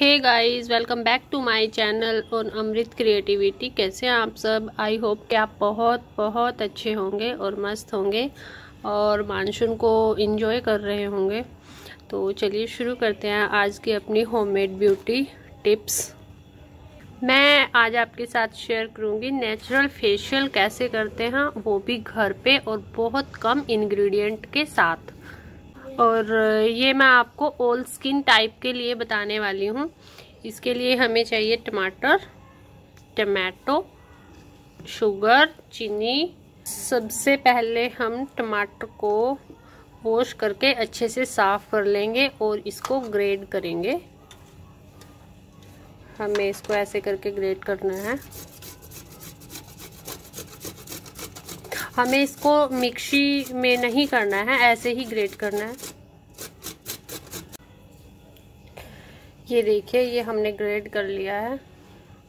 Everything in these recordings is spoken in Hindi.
Hey guys welcome back to my channel on Amrit creativity कैसे हैं आप सब? आई होप कि आप बहुत बहुत अच्छे होंगे और मस्त होंगे और मानसून को इन्जॉय कर रहे होंगे। तो चलिए शुरू करते हैं आज की अपनी होममेड ब्यूटी टिप्स मैं आज आपके साथ शेयर करूँगी नेचुरल फेशियल कैसे करते हैं, वो भी घर पे और बहुत कम इंग्रेडिएंट के साथ। और ये मैं आपको ओल स्किन टाइप के लिए बताने वाली हूँ। इसके लिए हमें चाहिए टमाटर, टमाटो, शुगर, चीनी। सबसे पहले हम टमाटर को वॉश करके अच्छे से साफ़ कर लेंगे और इसको ग्रेड करेंगे। हमें इसको ऐसे करके ग्रेड करना है। हमें इसको मिक्सी में नहीं करना है, ऐसे ही ग्रेट करना है। ये देखिए, ये हमने ग्रेड कर लिया है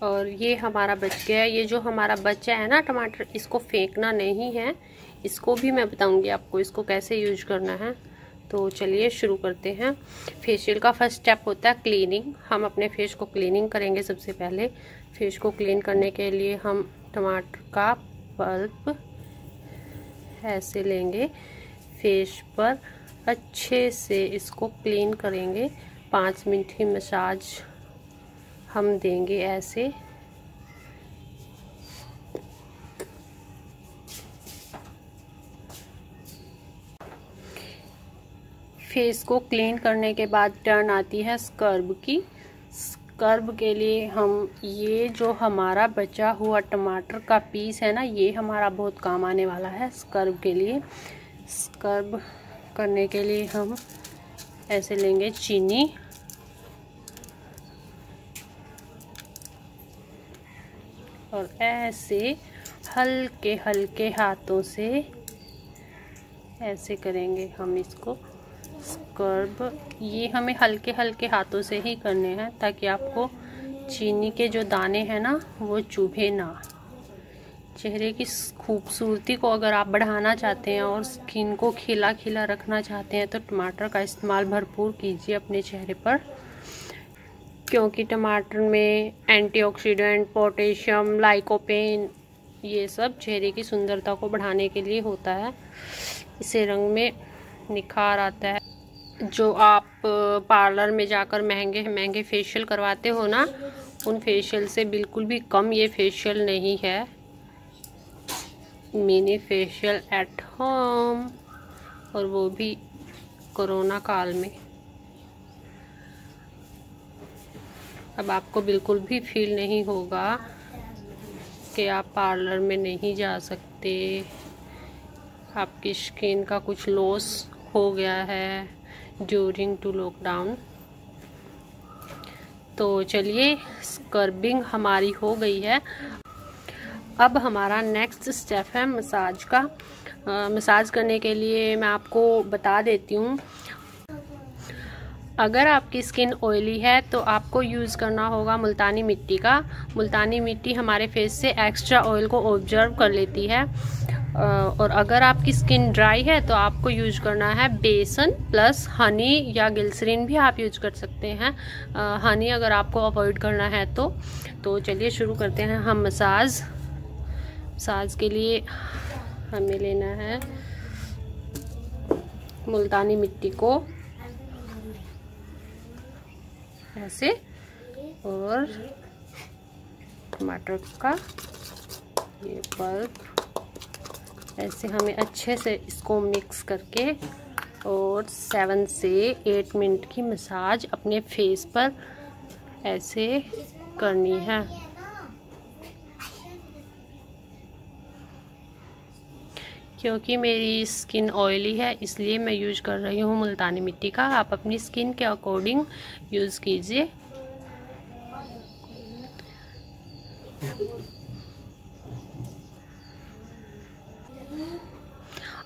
और ये हमारा बच गया है। ये जो हमारा बच्चा है ना टमाटर, इसको फेंकना नहीं है। इसको भी मैं बताऊँगी आपको, इसको कैसे यूज़ करना है। तो चलिए शुरू करते हैं। फेशियल का फ़र्स्ट स्टेप होता है क्लीनिंग। हम अपने फेस को क्लीनिंग करेंगे सबसे पहले। फेस को क्लीन करने के लिए हम टमाटर का पल्प ऐसे लेंगे फेस पर। अच्छे से इसको क्लीन करेंगे। पाँच मिनट की मसाज हम देंगे ऐसे। फेस को क्लीन करने के बाद टर्न आती है स्कर्ब की। स्कर्ब के लिए हम, ये जो हमारा बचा हुआ टमाटर का पीस है ना, ये हमारा बहुत काम आने वाला है स्कर्ब के लिए। स्कर्ब करने के लिए हम ऐसे लेंगे चीनी। और ऐसे हल्के हल्के हाथों से ऐसे करेंगे हम इसको। स्कर्ब ये हमें हल्के हल्के हाथों से ही करने हैं, ताकि आपको चीनी के जो दाने हैं ना, वो चुभे ना। चेहरे की खूबसूरती को अगर आप बढ़ाना चाहते हैं और स्किन को खिला खिला रखना चाहते हैं तो टमाटर का इस्तेमाल भरपूर कीजिए अपने चेहरे पर। क्योंकि टमाटर में एंटीऑक्सीडेंट, पोटेशियम, लाइकोपेन, ये सब चेहरे की सुंदरता को बढ़ाने के लिए होता है। इसे रंग में निखार आता है। जो आप पार्लर में जाकर महँगे महँगे फेशियल करवाते हो ना, उन फेशियल से बिल्कुल भी कम ये फेशियल नहीं है। मिनी फेशियल एट होम और वो भी कोरोना काल में। अब आपको बिल्कुल भी फील नहीं होगा कि आप पार्लर में नहीं जा सकते। आपकी स्किन का कुछ लॉस हो गया है। ड्यूरिंग टू लॉकडाउन तो चलिए स्कर्बिंग हमारी हो गई है। अब हमारा नेक्स्ट स्टेप है मसाज का। मसाज करने के लिए मैं आपको बता देती हूँ। अगर आपकी स्किन ऑयली है तो आपको यूज़ करना होगा मुल्तानी मिट्टी का। मुल्तानी मिट्टी हमारे फेस से एक्स्ट्रा ऑयल को ऑब्ज़र्व कर लेती है। और अगर आपकी स्किन ड्राई है तो आपको यूज़ करना है बेसन प्लस हनी या गिल्सरीन भी आप यूज़ कर सकते हैं। हनी अगर आपको अवॉइड करना है तो। तो चलिए शुरू करते हैं हम मसाज। मसाज के लिए हमें लेना है मुल्तानी मिट्टी को ऐसे और टमाटर का ये पल्प। ऐसे हमें अच्छे से इसको मिक्स करके और सेवन से एट मिनट की मसाज अपने फेस पर ऐसे करनी है। क्योंकि मेरी स्किन ऑयली है, इसलिए मैं यूज़ कर रही हूँ मुल्तानी मिट्टी का। आप अपनी स्किन के अकॉर्डिंग यूज़ कीजिए।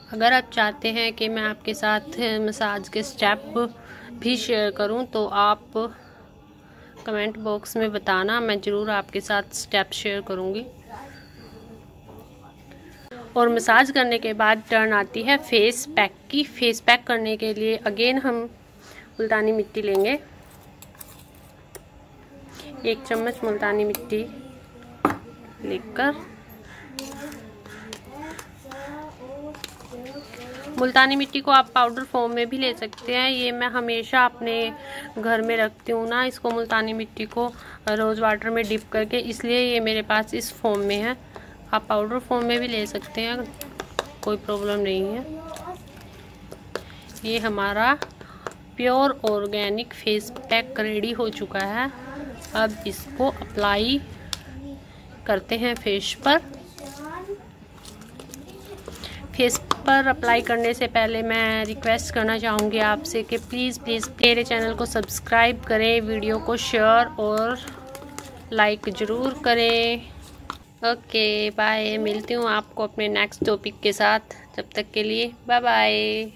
अगर आप चाहते हैं कि मैं आपके साथ मसाज के स्टेप भी शेयर करूँ तो आप कमेंट बॉक्स में बताना, मैं ज़रूर आपके साथ स्टेप शेयर करूँगी। और मसाज करने के बाद टर्न आती है फेस पैक की। फेस पैक करने के लिए अगेन हम मुल्तानी मिट्टी लेंगे। एक चम्मच मुल्तानी मिट्टी लेकर मुल्तानी मिट्टी को आप पाउडर फॉर्म में भी ले सकते हैं। ये मैं हमेशा अपने घर में रखती हूँ ना, इसको मुल्तानी मिट्टी को रोज़ वाटर में डिप करके, इसलिए ये मेरे पास इस फॉर्म में है। आप पाउडर फॉर्म में भी ले सकते हैं, कोई प्रॉब्लम नहीं है। ये हमारा pure organic face pack ready हो चुका है। अब इसको अप्लाई करते हैं फेस पर। फेस पर अप्लाई करने से पहले मैं रिक्वेस्ट करना चाहूँगी आपसे कि प्लीज़ प्लीज़ मेरे चैनल को सब्सक्राइब करें वीडियो को शेयर और लाइक ज़रूर करें। ओके बाय मिलती हूँ आपको अपने नेक्स्ट टॉपिक के साथ। जब तक के लिए बाय बाय